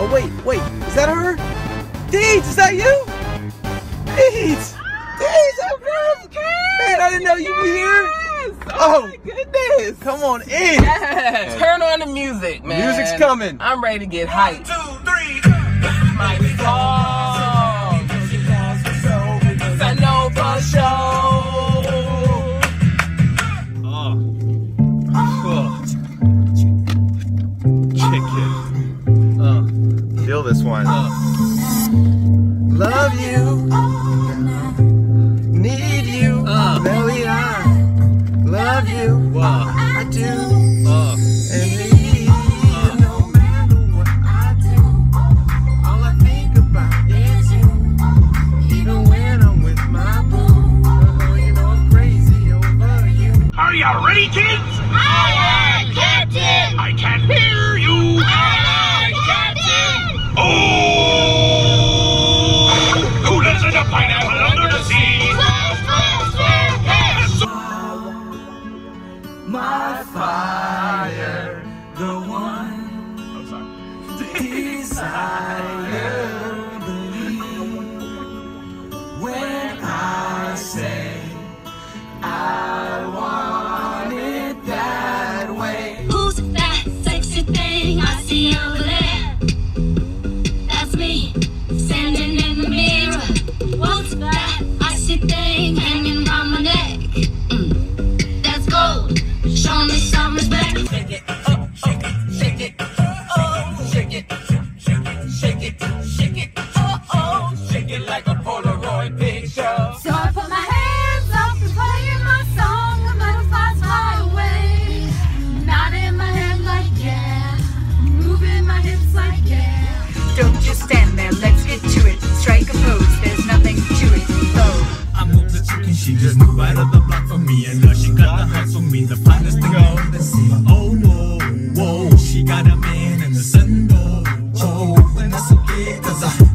Oh wait, wait, is that her? Deeds, is that you? Deeds! Deeds, I'm good! Man, I didn't know you were here! Oh, Oh. my oh, goodness. Come on in! Yes. Turn on the music, man. Music's coming. I'm ready to get hyped. This one. Love you. Need you. Uh. Belly I love you. Wow. I do. Uh. And need you. No matter what I do, all I think about is you. Even when I'm with my boo. Oh, you know I'm crazy over you. Are you ready, kids? Aye, aye, She just moved out of the block for me, and now she got the hots for me, the finest thing I've ever seen. Oh no, whoa, she got a man in the sun though. Oh, and that's okay, cause I.